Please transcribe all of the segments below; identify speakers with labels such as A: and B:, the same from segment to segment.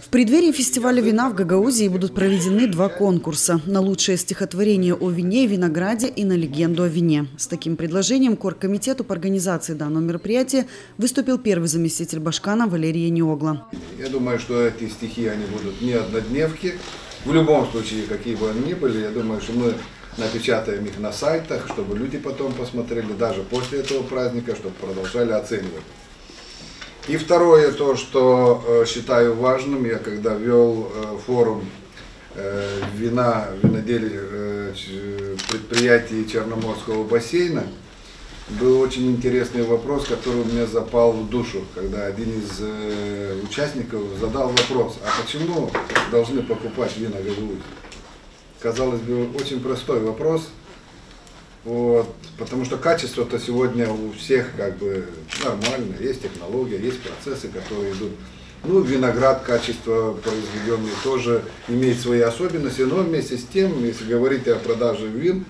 A: В преддверии фестиваля вина в Гагаузии будут проведены два конкурса – на лучшее стихотворение о вине и винограде и на легенду о вине. С таким предложением к оргкомитету по организации данного мероприятия выступил первый заместитель Башкана Валерия Неогла.
B: Я думаю, что эти стихи, они будут не однодневки. В любом случае, какие бы они ни были, я думаю, что мы напечатаем их на сайтах, чтобы люди потом посмотрели, даже после этого праздника, чтобы продолжали оценивать. И второе, то, что э, считаю важным, я когда вел э, форум э, вина, виноделия э, предприятий Черноморского бассейна, был очень интересный вопрос, который мне запал в душу, когда один из э, участников задал вопрос, а почему должны покупать вина Гагаузии? Казалось бы, очень простой вопрос, вот, потому что качество-то сегодня у всех как бы нормально, есть технология, есть процессы, которые идут. Ну, виноград, качество произведенный тоже имеет свои особенности, но вместе с тем, если говорить о продаже вин,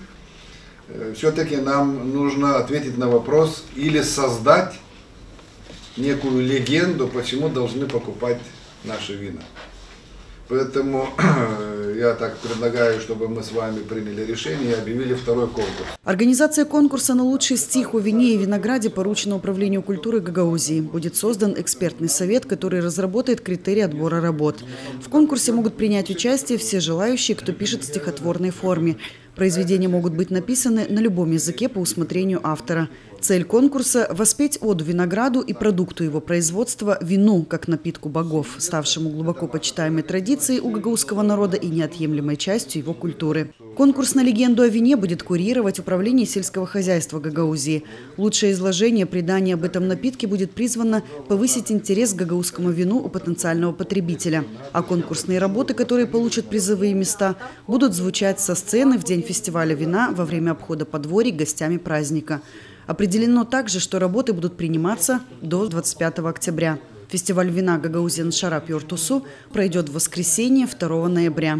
B: э, все-таки нам нужно ответить на вопрос или создать некую легенду, почему должны покупать наши вина. Поэтому я так предлагаю, чтобы мы с вами приняли решение и объявили второй конкурс.
A: Организация конкурса на лучший стих о вине и винограде поручена Управлению культуры Гагаузии. Будет создан экспертный совет, который разработает критерии отбора работ. В конкурсе могут принять участие все желающие, кто пишет в стихотворной форме. Произведения могут быть написаны на любом языке по усмотрению автора. Цель конкурса – воспеть оду винограду и продукту его производства – вину, как напитку богов, ставшему глубоко почитаемой традицией у гагаузского народа и неотъемлемой частью его культуры. Конкурс на легенду о вине будет курировать Управление сельского хозяйства Гагаузии. Лучшее изложение предания об этом напитке будет призвано повысить интерес к гагаузскому вину у потенциального потребителя. А конкурсные работы, которые получат призовые места, будут звучать со сцены в день фестиваля вина во время обхода подворий гостями праздника. Определено также, что работы будут приниматься до 25 октября. Фестиваль вина Гагаузин Шарап Юртусу пройдет в воскресенье 2 ноября.